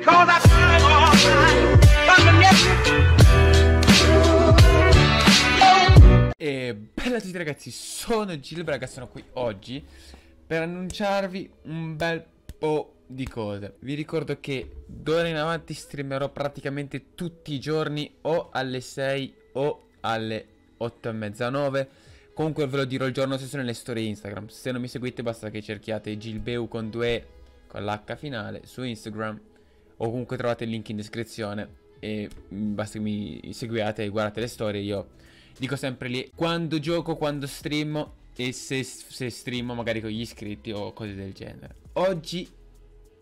because I tried all night. E bella a tutti ragazzi, sono Gilbraga, sono qui oggi per annunciarvi un bel po' di cose. Vi ricordo che d'ora in avanti streamerò praticamente tutti i giorni o alle 6 o alle 8 e mezza 9. Comunque ve lo dirò il giorno stesso nelle storie Instagram. Se non mi seguite basta che cerchiate Gilbeu con 2 con l'H finale su Instagram o comunque trovate il link in descrizione e basta che mi seguiate e guardate le storie. Io dico sempre lì quando gioco, quando streamo e se, se streamo magari con gli iscritti o cose del genere. Oggi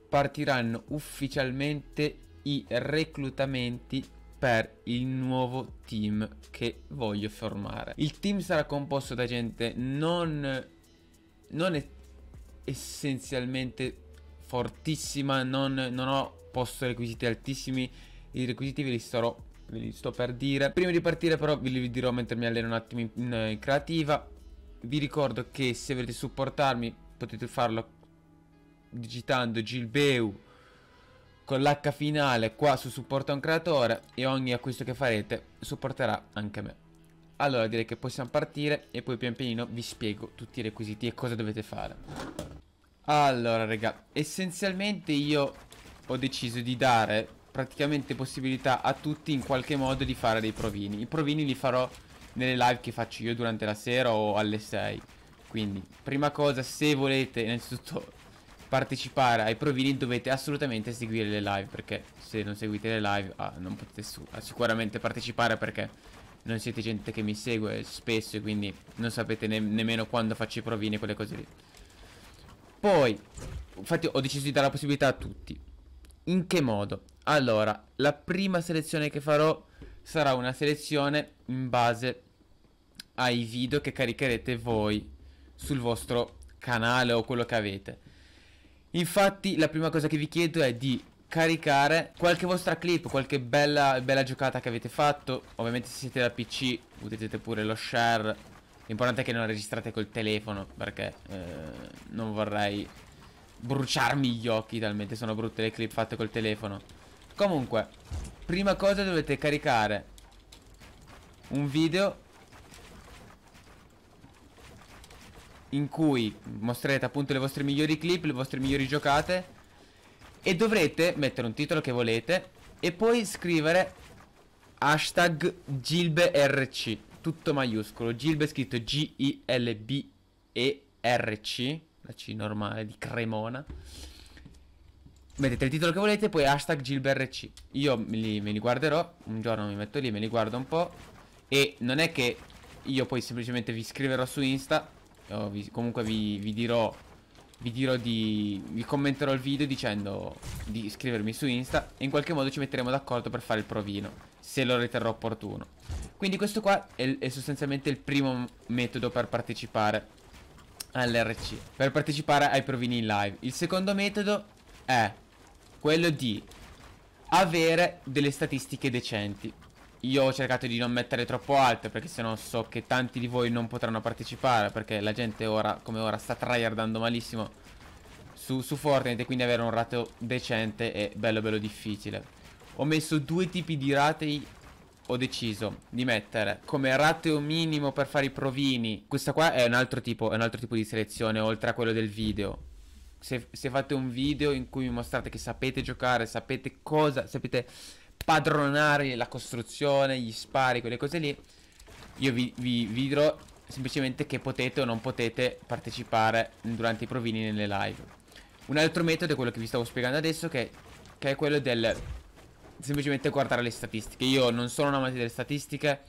partiranno ufficialmente i reclutamenti per il nuovo team che voglio formare. Il team sarà composto da gente non, non essenzialmente fortissima, non, non ho posto requisiti altissimi, i requisiti ve li starò ve li sto per dire. Prima di partire però vi li dirò mentre mi alleno un attimo in, in, in creativa. Vi ricordo che se volete supportarmi potete farlo digitando Gilbeu con l'H finale qua su supporta un creatore e ogni acquisto che farete supporterà anche me. Allora direi che possiamo partire e poi pian pianino vi spiego tutti i requisiti e cosa dovete fare. Allora raga, essenzialmente io ho deciso di dare praticamente possibilità a tutti in qualche modo di fare dei provini. I provini li farò nelle live che faccio io durante la sera o alle 6. Quindi, prima cosa, se volete innanzitutto partecipare ai provini dovete assolutamente seguire le live perché se non seguite le live ah, non potete ah, sicuramente partecipare perché non siete gente che mi segue spesso e quindi non sapete ne nemmeno quando faccio i provini e quelle cose lì. Poi, infatti ho deciso di dare la possibilità a tutti. In che modo? Allora, la prima selezione che farò sarà una selezione in base ai video che caricherete voi sul vostro canale o quello che avete. Infatti la prima cosa che vi chiedo è di caricare qualche vostra clip, qualche bella, bella giocata che avete fatto. Ovviamente se siete da PC utilizzate pure lo share. L'importante è che non registrate col telefono perché eh, non vorrei bruciarmi gli occhi talmente sono brutte le clip fatte col telefono. Comunque, prima cosa dovete caricare un video in cui mostrerete appunto le vostre migliori clip, le vostre migliori giocate e dovrete mettere un titolo che volete e poi scrivere hashtag GilbeRC, tutto maiuscolo, Gilbe scritto G-I-L-B-E-R-C, la C normale di Cremona. Mettete il titolo che volete, poi hashtag GilbeRC. Io me li, me li guarderò, un giorno mi metto lì, me li guardo un po'. E non è che io poi semplicemente vi scriverò su Insta vi, comunque vi, vi, dirò Vi dirò di Vi commenterò il video dicendo Di iscrivermi su Insta E in qualche modo ci metteremo d'accordo per fare il provino Se lo riterrò opportuno. Quindi questo qua è, è sostanzialmente il primo metodo per partecipare all'RC Per partecipare ai provini in live. Il secondo metodo è Quello di Avere delle statistiche decenti io ho cercato di non mettere troppo alte perché sennò so che tanti di voi non potranno partecipare perché la gente ora, come ora, sta tryhardando malissimo su, su Fortnite e quindi avere un rateo decente è bello bello difficile. Ho messo due tipi di ratei ho deciso di mettere come rateo minimo per fare i provini. Questa qua è un altro tipo, un altro tipo di selezione oltre a quello del video. Se, se, fate un video in cui mi mostrate che sapete giocare, sapete cosa, sapete padronare la costruzione, gli spari, quelle cose lì, io vi, vi, vi dirò semplicemente che potete o non potete partecipare durante i provini nelle live. Un altro metodo è quello che vi stavo spiegando adesso, che, che è quello del semplicemente guardare le statistiche. Io non sono un amante delle statistiche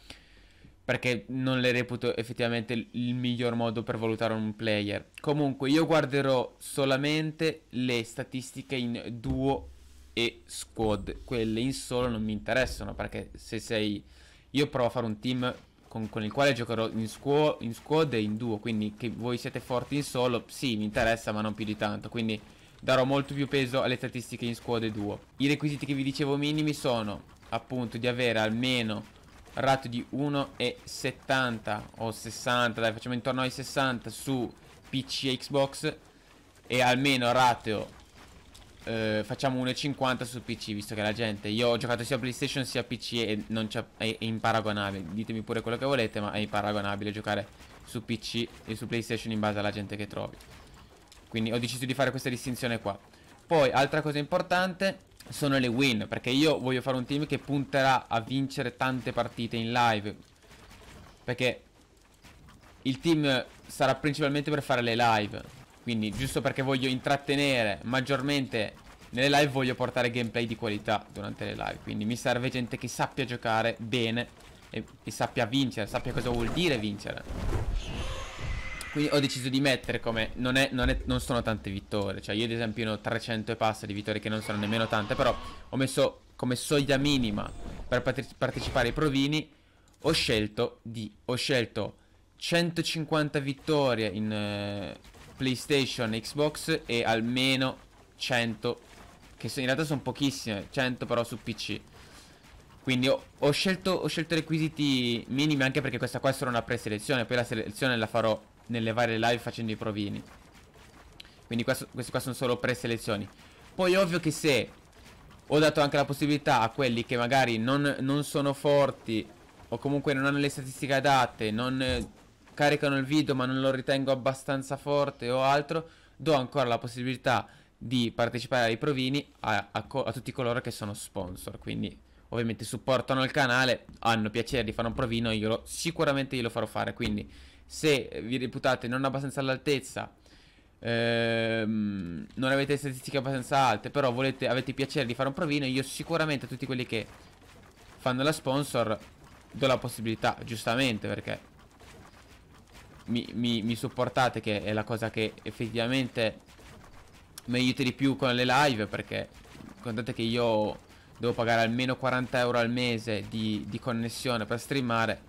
perché non le reputo effettivamente il miglior modo per valutare un player. Comunque io guarderò solamente le statistiche in duo e squad. Quelle in solo non mi interessano perché se sei... Io provo a fare un team con, con il quale giocherò in, squad, in squad e in duo. Quindi che voi siete forti in solo, sì, mi interessa ma non più di tanto. Quindi darò molto più peso alle statistiche in squad e duo. I requisiti che vi dicevo minimi sono appunto di avere almeno ratio di 1,70 o 60, dai facciamo intorno ai 60 su PC e Xbox e almeno ratio eh, facciamo 1,50 su PC, visto che la gente, io ho giocato sia PlayStation sia PC e non c'è, è, è imparagonabile, ditemi pure quello che volete, ma è imparagonabile giocare su PC e su PlayStation in base alla gente che trovi. Quindi ho deciso di fare questa distinzione qua. Poi, altra cosa importante sono le win, perché io voglio fare un team che punterà a vincere tante partite in live. Perché il team sarà principalmente per fare le live. Quindi giusto perché voglio intrattenere maggiormente nelle live voglio portare gameplay di qualità durante le live. Quindi mi serve gente che sappia giocare bene e che sappia vincere, sappia cosa vuol dire vincere. Quindi ho deciso di mettere come non, è, non, è, non sono tante vittorie. Cioè io ad esempio ne ho 300 e passa di vittorie che non sono nemmeno tante. Però ho messo come soglia minima per partecipare ai provini. Ho scelto di... Ho scelto 150 vittorie in eh, PlayStation Xbox e almeno 100 che in realtà sono pochissime, 100 però su PC. Quindi ho, ho, scelto, ho scelto requisiti minimi anche perché questa qua è solo una preselezione, poi la selezione la farò nelle varie live facendo i provini. Quindi questo, queste qua sono solo preselezioni. Poi ovvio che se ho dato anche la possibilità a quelli che magari non, non sono forti o comunque non hanno le statistiche adatte, non caricano il video ma non lo ritengo abbastanza forte o altro, do ancora la possibilità di partecipare ai provini a, a, a tutti coloro che sono sponsor. Quindi ovviamente supportano il canale, hanno piacere di fare un provino, io lo, sicuramente glielo farò fare. Quindi se vi reputate non abbastanza all'altezza, ehm, non avete statistiche abbastanza alte, però volete, avete piacere di fare un provino, io sicuramente a tutti quelli che fanno la sponsor do la possibilità, giustamente, perché mi, mi, mi supportate che è la cosa che effettivamente mi aiuta di più con le live, perché contate che io devo pagare almeno 40 euro al mese di, di connessione per streamare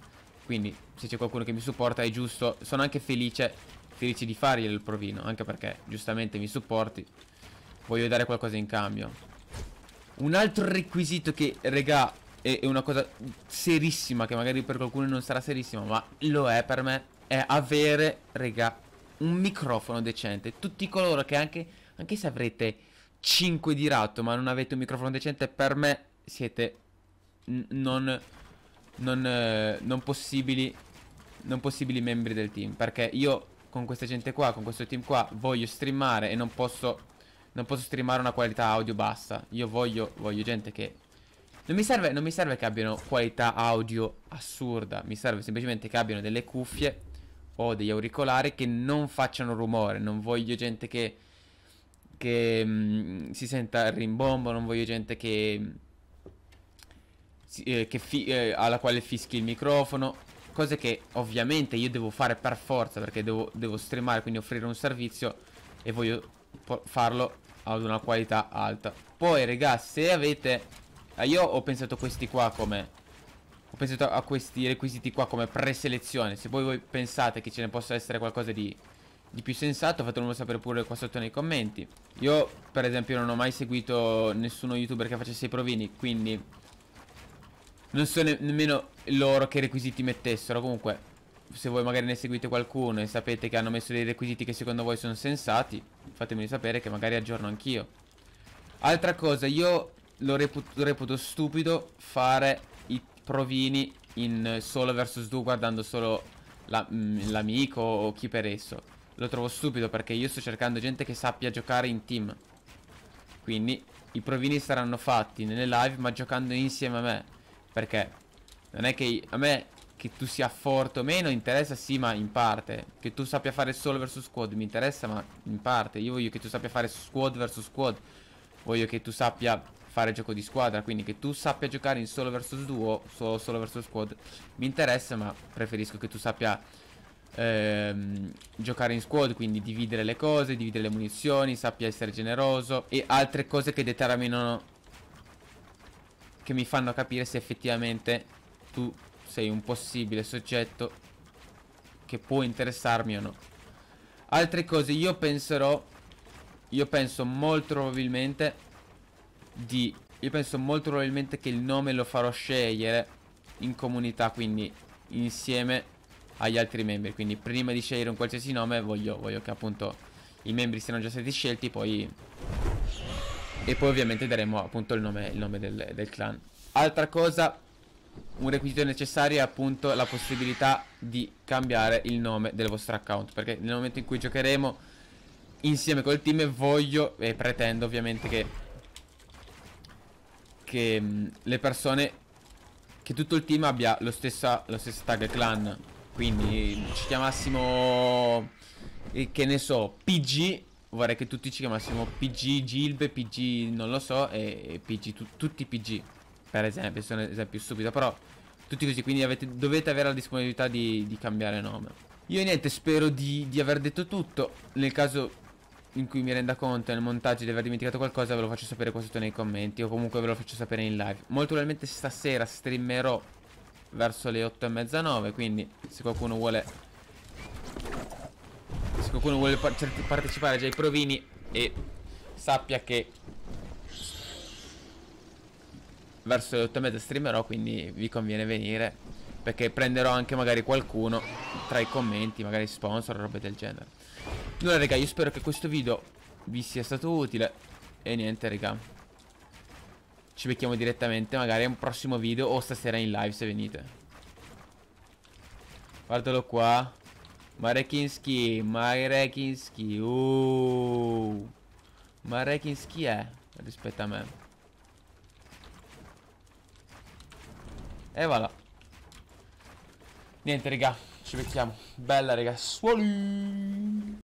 quindi se c'è qualcuno che mi supporta è giusto. Sono anche felice Felice di fargli il provino Anche perché giustamente mi supporti Voglio dare qualcosa in cambio. Un altro requisito che regà è, è una cosa serissima Che magari per qualcuno non sarà serissima Ma lo è per me È avere regà un microfono decente Tutti coloro che anche Anche se avrete 5 di ratto Ma non avete un microfono decente Per me siete non non, eh, non, possibili, non possibili membri del team. Perché io con questa gente qua, con questo team qua, voglio streamare e non posso, non posso streamare una qualità audio bassa. Io voglio, voglio gente che... Non mi, serve, non mi serve che abbiano qualità audio assurda, mi serve semplicemente che abbiano delle cuffie o degli auricolari che non facciano rumore. Non voglio gente che, che mh, mm, si senta il rimbombo, non voglio gente che eh, eh, alla quale fischi il microfono. Cose che ovviamente io devo fare per forza perché devo, devo streamare, quindi offrire un servizio e voglio farlo ad una qualità alta. Poi, raga, se avete... Eh, io ho pensato questi qua come... Ho pensato a questi requisiti qua come preselezione. Se poi voi pensate che ce ne possa essere qualcosa di, di più sensato, fatemelo sapere pure qua sotto nei commenti. Io, per esempio, non ho mai seguito nessuno youtuber che facesse i provini, quindi non so ne nemmeno loro che requisiti mettessero Comunque se voi magari ne seguite qualcuno e sapete che hanno messo dei requisiti che secondo voi sono sensati Fatemeli sapere che magari aggiorno anch'io Altra cosa, io lo reputo, reputo stupido fare provini in solo versus duo guardando solo mm, l'amico la, o chi per esso. Lo trovo stupido perché io sto cercando gente che sappia giocare in team. Quindi i provini saranno fatti nelle live ma giocando insieme a me. Perché non è che a me che tu sia forte o meno interessa sì ma in parte. Che tu sappia fare solo versus squad mi interessa ma in parte. Io voglio che tu sappia fare squad versus squad. Voglio che tu sappia fare gioco di squadra Quindi che tu sappia giocare in solo versus duo Solo, solo versus squad Mi interessa ma preferisco che tu sappia ehm, Giocare in squad Quindi dividere le cose, dividere le munizioni Sappia essere generoso E altre cose che determinano che mi fanno capire se effettivamente tu sei un possibile soggetto che può interessarmi o no. Altre cose, io penserò, io penso molto probabilmente di, io penso molto probabilmente che il nome lo farò scegliere in comunità, quindi insieme agli altri membri. Quindi prima di scegliere un qualsiasi nome voglio, voglio che appunto i membri siano già stati scelti, poi E poi ovviamente daremo appunto il nome, il nome del, del clan. Altra cosa, un requisito necessario è appunto la possibilità di cambiare il nome del vostro account. Perché nel momento in cui giocheremo insieme col team voglio e pretendo ovviamente che, che mh, le persone, che tutto il team abbia lo, stessa, lo stesso tag clan. Quindi ci chiamassimo, eh, che ne so, PG vorrei che tutti ci chiamassimo PG Gilbe, PG non lo so e PG, tu, tutti PG per esempio, sono un esempio stupido però tutti così, quindi avete, dovete avere la disponibilità di, di cambiare nome. Io niente, spero di, di, aver detto tutto. Nel caso in cui mi renda conto nel montaggio di aver dimenticato qualcosa ve lo faccio sapere qua sotto nei commenti o comunque ve lo faccio sapere in live. Molto probabilmente stasera streamerò verso le 8 e mezza 9 quindi se qualcuno vuole se qualcuno vuole partecipare già ai provini e sappia che verso le 8 e mezza streamerò quindi vi conviene venire perché prenderò anche magari qualcuno tra i commenti magari sponsor o robe del genere allora raga io spero che questo video vi sia stato utile e niente raga ci becchiamo direttamente magari a un prossimo video o stasera in live se venite guardalo qua Marekinski, Marekinski, uh. Marekinski è rispetto a me. E voilà. Niente, raga, ci becchiamo. Bella, raga. Suoli.